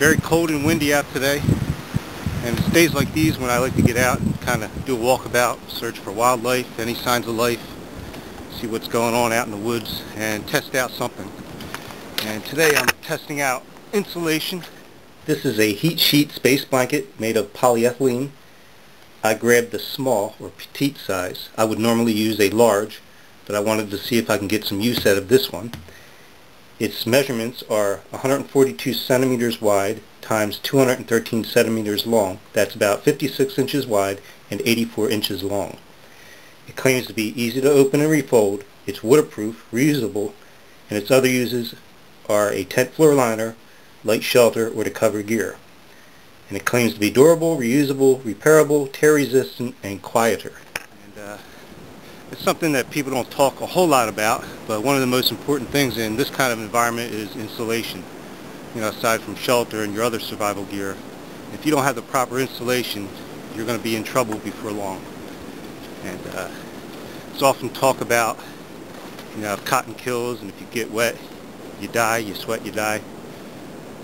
very cold and windy out today and it's days like these when I like to get out and kind of do a walkabout, search for wildlife, any signs of life, see what's going on out in the woods and test out something. And today I'm testing out insulation. This is a heat sheet space blanket made of polyethylene. I grabbed the small or petite size. I would normally use a large, but I wanted to see if I can get some use out of this one. Its measurements are 142 centimeters wide times 213 centimeters long. That's about 56 inches wide and 84 inches long. It claims to be easy to open and refold. It's waterproof, reusable, and its other uses are a tent floor liner, light shelter, or to cover gear. And it claims to be durable, reusable, repairable, tear resistant, and quieter. It's something that people don't talk a whole lot about, but one of the most important things in this kind of environment is insulation. You know, aside from shelter and your other survival gear. If you don't have the proper insulation, you're going to be in trouble before long. And uh, it's often talk about, you know, if cotton kills and if you get wet, you die, you sweat, you die.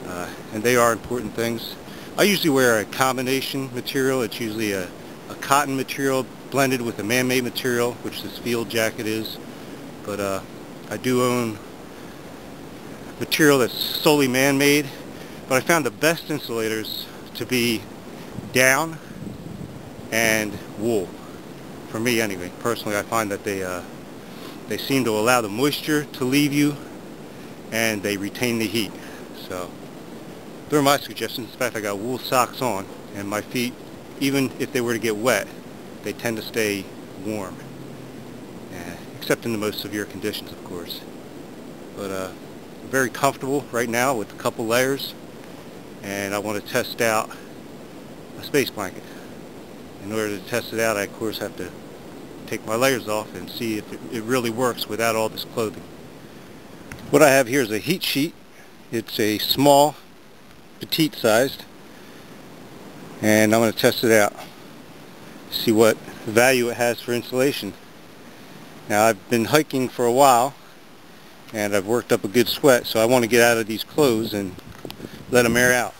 Uh, and they are important things. I usually wear a combination material. It's usually a, a cotton material blended with a man-made material, which this field jacket is. But uh, I do own material that's solely man-made. But I found the best insulators to be down and wool. For me anyway, personally I find that they uh, they seem to allow the moisture to leave you and they retain the heat. So those are my suggestions. In fact I got wool socks on and my feet, even if they were to get wet, they tend to stay warm, uh, except in the most severe conditions, of course. But uh, very comfortable right now with a couple layers, and I want to test out a space blanket. In order to test it out, I of course have to take my layers off and see if it, it really works without all this clothing. What I have here is a heat sheet. It's a small, petite sized, and I'm going to test it out see what value it has for insulation. Now I've been hiking for a while and I've worked up a good sweat so I want to get out of these clothes and let them air out.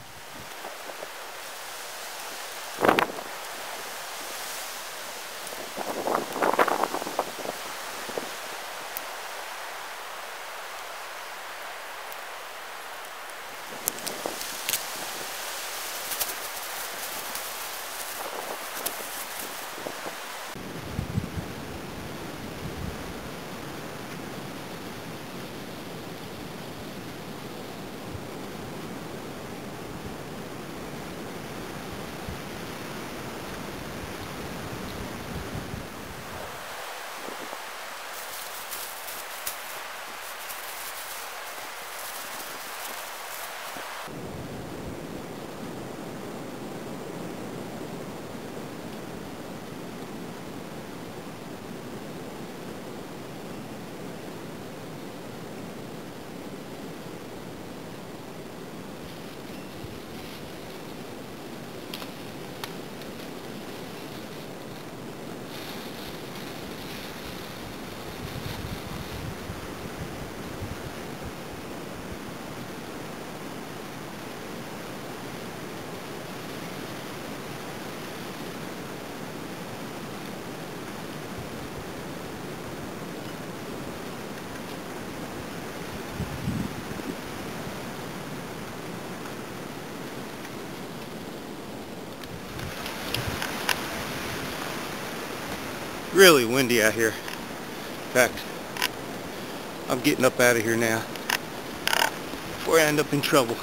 Really windy out here. In fact, I'm getting up out of here now before I end up in trouble.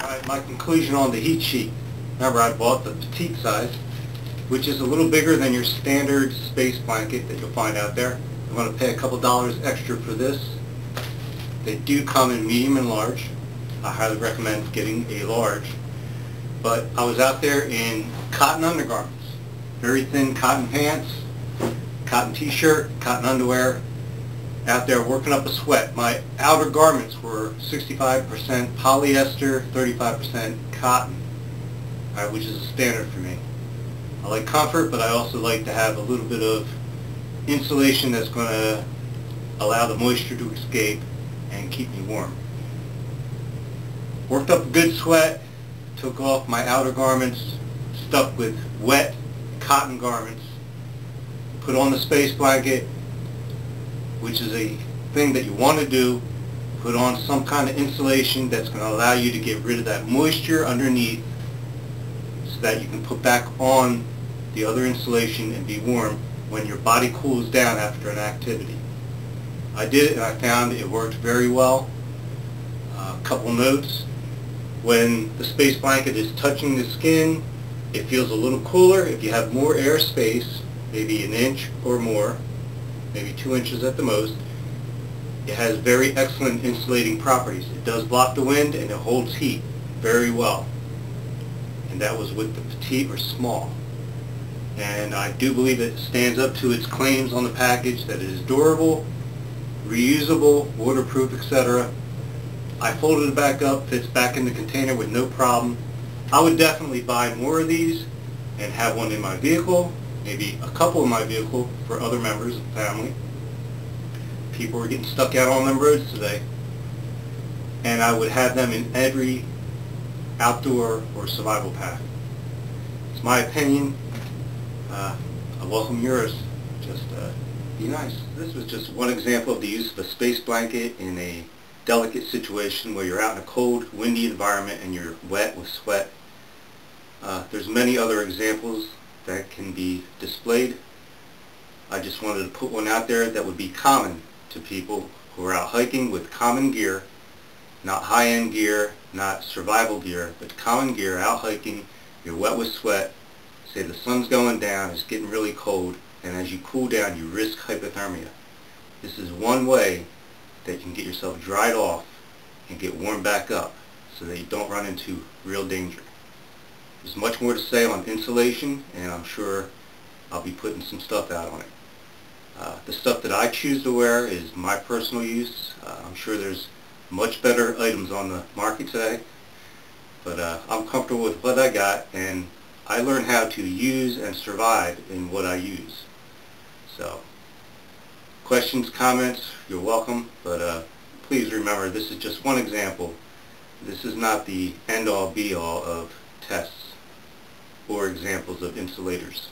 Alright, my conclusion on the heat sheet. Remember, I bought the petite size, which is a little bigger than your standard space blanket that you'll find out there. I'm going to pay a couple dollars extra for this. They do come in medium and large. I highly recommend getting a large. But I was out there in cotton undergarments very thin cotton pants, cotton t-shirt, cotton underwear, out there working up a sweat. My outer garments were 65% polyester, 35% cotton, right, which is a standard for me. I like comfort, but I also like to have a little bit of insulation that's going to allow the moisture to escape and keep me warm. Worked up a good sweat, took off my outer garments, stuck with wet cotton garments, put on the space blanket, which is a thing that you want to do, put on some kind of insulation that's going to allow you to get rid of that moisture underneath so that you can put back on the other insulation and be warm when your body cools down after an activity. I did it and I found it worked very well. A uh, couple notes. When the space blanket is touching the skin, it feels a little cooler. If you have more air space, maybe an inch or more, maybe two inches at the most, it has very excellent insulating properties. It does block the wind and it holds heat very well. And that was with the petite or small. And I do believe it stands up to its claims on the package that it is durable, reusable, waterproof, etc. I folded it back up, fits back in the container with no problem. I would definitely buy more of these and have one in my vehicle, maybe a couple in my vehicle for other members of the family people are getting stuck out on them roads today. And I would have them in every outdoor or survival pack. It's my opinion. Uh, I welcome yours. Just uh, be nice. This was just one example of the use of a space blanket in a delicate situation where you're out in a cold, windy environment and you're wet with sweat. Uh, there's many other examples that can be displayed. I just wanted to put one out there that would be common to people who are out hiking with common gear, not high-end gear, not survival gear, but common gear, out hiking, you're wet with sweat, say the sun's going down, it's getting really cold, and as you cool down you risk hypothermia. This is one way that you can get yourself dried off and get warmed back up so that you don't run into real danger. There's much more to say on insulation and I'm sure I'll be putting some stuff out on it. Uh, the stuff that I choose to wear is my personal use. Uh, I'm sure there's much better items on the market today, but uh, I'm comfortable with what I got and I learned how to use and survive in what I use. So, questions, comments, you're welcome, but uh, please remember this is just one example. This is not the end-all be-all of tests or examples of insulators.